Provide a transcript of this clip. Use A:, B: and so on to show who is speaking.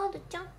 A: 어, 하나 듣자